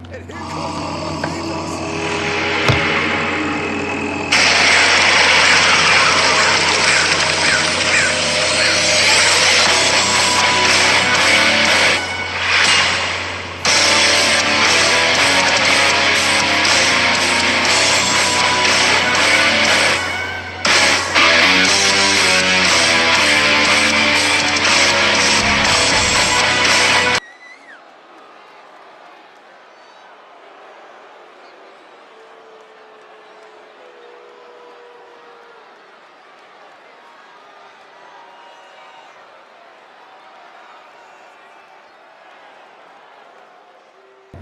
And here comes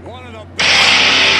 One of the best.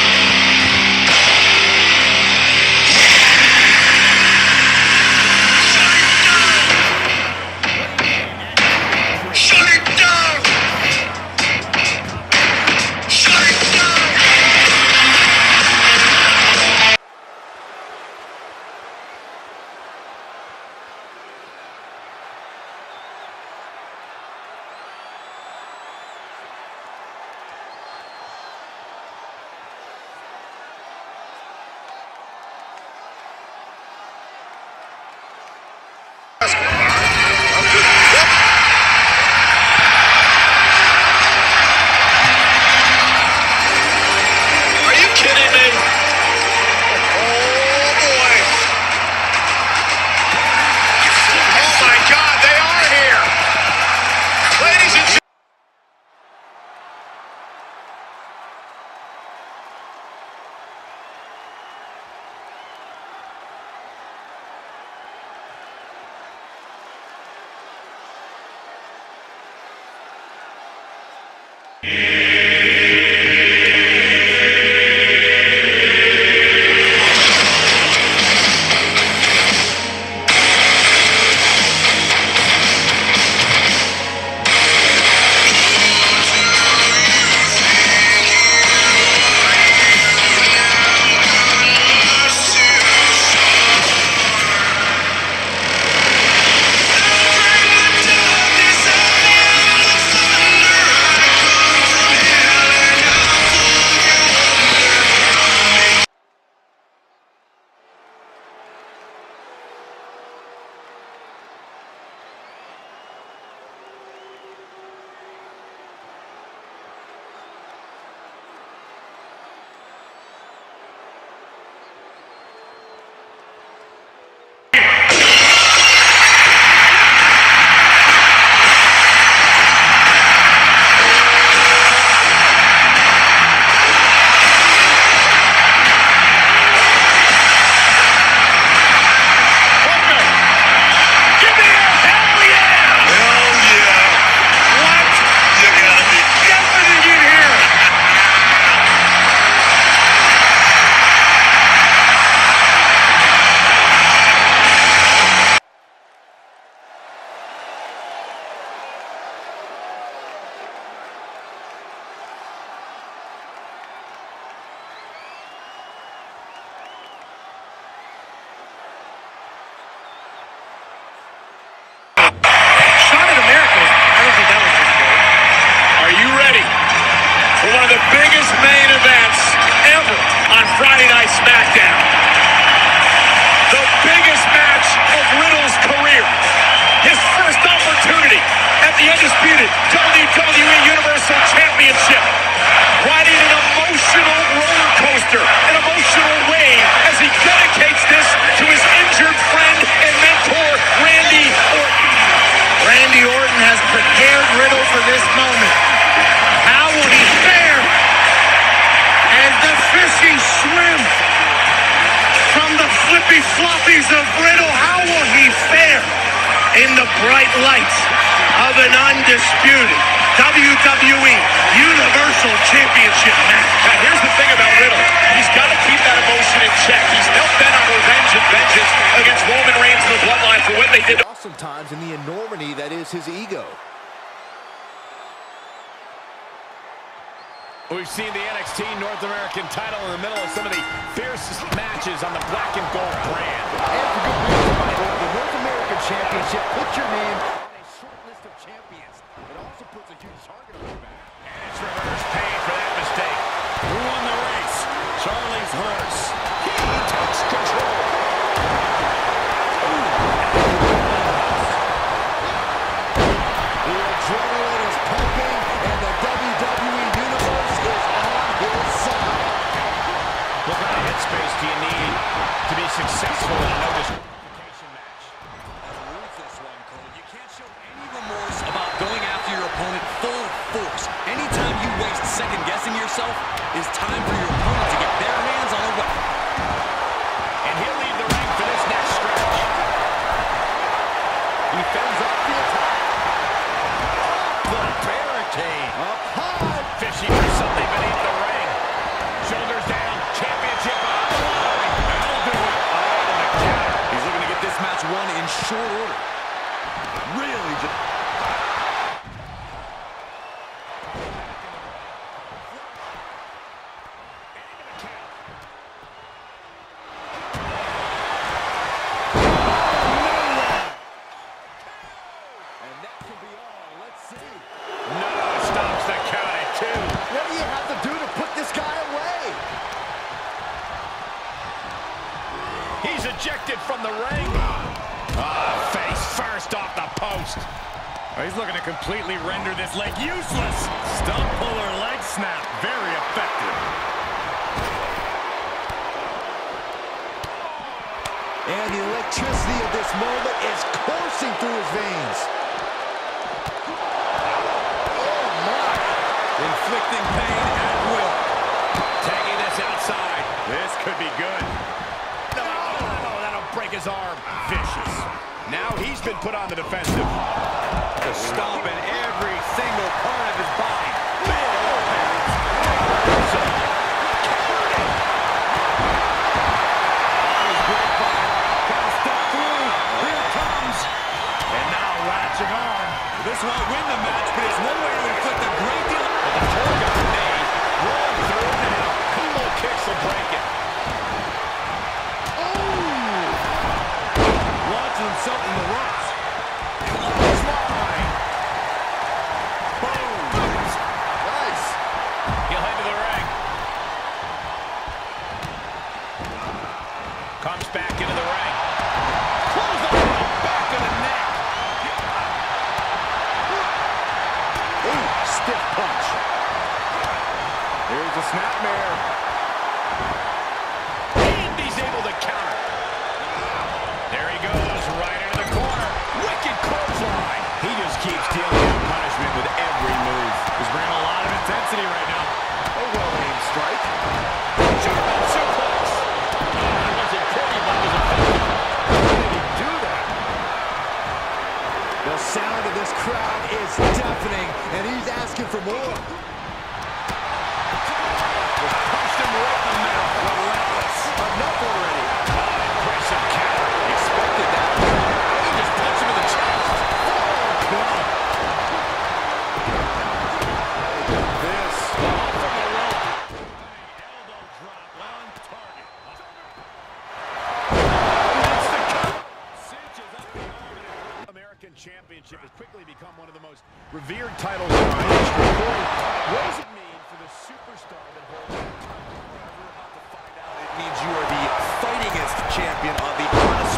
Floppies of Riddle? How will he fare in the bright lights of an undisputed WWE Universal Championship match? Now, here's the thing about Riddle. He's got to keep that emotion in check. He's hell bent on revenge and vengeance against Roman Reigns and the Bloodline for what they did to Sometimes in the enormity that is his ego. We've seen the NXT North American title in the middle of some of the fiercest matches on the black and gold brand. For your opponent to get their hands on a weapon. And he'll leave the ring for this next stretch. He fends off the attack. The barricade. Up high. Fishing for something beneath the ring. Shoulders down. Championship on the line. That'll do it. The counter. He's looking to get this match won in short order. Really just... No, stops the count at two. What do you have to do to put this guy away? He's ejected from the ring. Ah, face first off the post. Oh, he's looking to completely render this leg useless. Stump puller leg snap. Very effective. And the electricity of this moment is coursing through his veins. Oh, my. Inflicting pain at will. Taking this outside. This could be good. No, oh, that'll break his arm. Vicious. Now he's been put on the defensive. The stomp in every single part of his body. This won't win the match, but it's one way to inflict a great deal more. Punched him right in the mouth. Relentless. Enough already. Impressive counter. Expected that. He just punched him in the chest. This. Off from the rope. Elbow drop on target. That's the count. Cinches up the arm. American Championship has quickly become one of the most revered titles in our industry. Corey, what does it mean for the superstar that holds it? We're about to find out. It means you are the fightingest champion on the